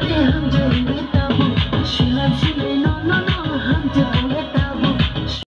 Goddamn